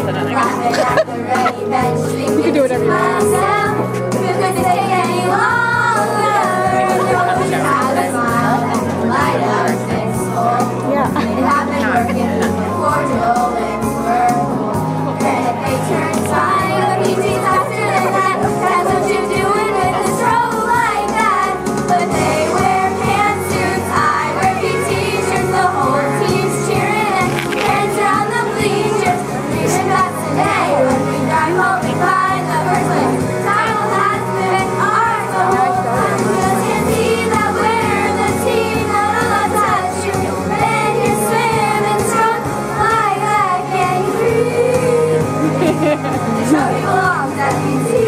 president. you can do whatever you want. belongs. That means